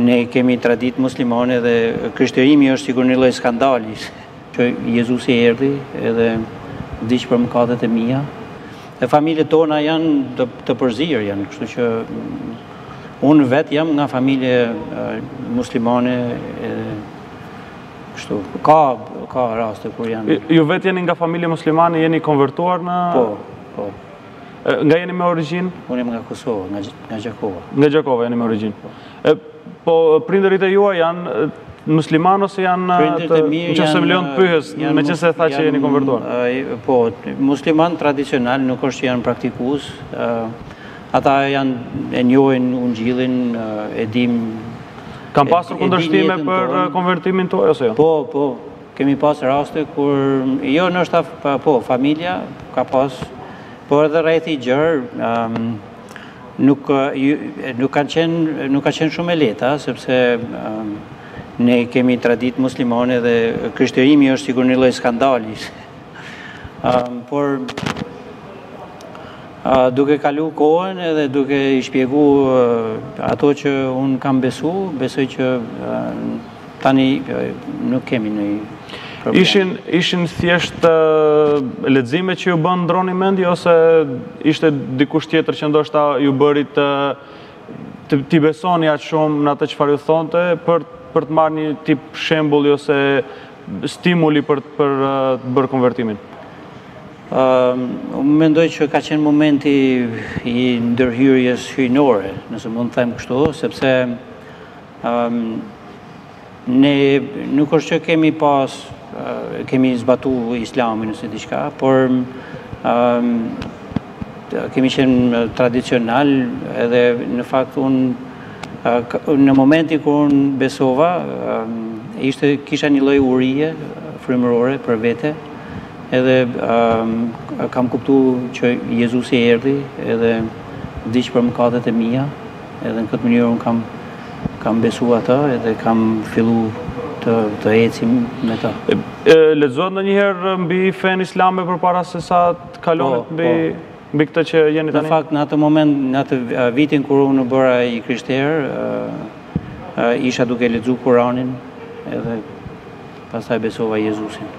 Ne kemi traditë muslimane dhe krishterimi është sikur një lloj skandali, që Jezusi erdhi edhe vdiq për mëkatet e mia. E familjet tona janë të, të përzier janë, kështu që mm, unë vetë jam nga familje muslimane e kështu. Ka ka raste kur janë. Ju vetë jeni nga familje muslimane, jeni konvertuar në Po, po. Nga jeni me origjinë? Unë jam nga Kosova, nga Gjakova. Nga Gjakova jeni me origjinë. Po prindërit e juaj janë musliman ose janë të në qoftë se më lejon të pyes, meqenëse thatë që jeni konvertuar? Po, musliman tradicional, nuk është që janë praktikus, ata janë e njohin Ungjillin, e dim... Kanë pasur kundërshtime për konvertimin tuaj ose jo? Po, po, Kemi pas raste kur jo ndoshta po familja ka pas por edhe rrethi i gjerë nuk nuk kanë qenë nuk ka qenë shumë e lehtë sepse ne kemi traditë muslimane dhe krishterimi është sikur një lloj skandali. Por duke kalu kohën edhe duke i shpjegu ato që unë kam besu, besoj që Tani nuk kemi ndonjë problem. Ishin thjesht lexime që ju bënë ndërroni mendje, ose ishte dikush tjetër që ndoshta ju bëri t'i besoni aq shumë në atë çfarë ju thonte, për të marrë një tip shembulli ose stimuli për të bërë konvertimin? Unë mendoj që ka qenë momenti i ndërhyrjes hyjnore, nëse mund të them kështu, sepse Ne nuk është që kemi pas, kemi zbatu islamin ose diçka, por kemi qenë tradicional edhe në fakt unë në momentin kur unë besova, ishte kisha një lloj urie frymërore për vete, edhe kam kuptu që Jezusi erdhi edhe vdiq për mëkatet e mia, Edhe në këtë mënyrë unë kam kam besu atë edhe kam fillu të, të eci me të. Lexuat ndonjëherë mbi fenë islame përpara se sa të kalonit po, mbi, po. mbi këtë që jeni tani? Në fakt, në atë moment, në atë vitin kur unë u bëra i krishterë, isha duke lexu kuranin edhe pastaj besova Jezusin.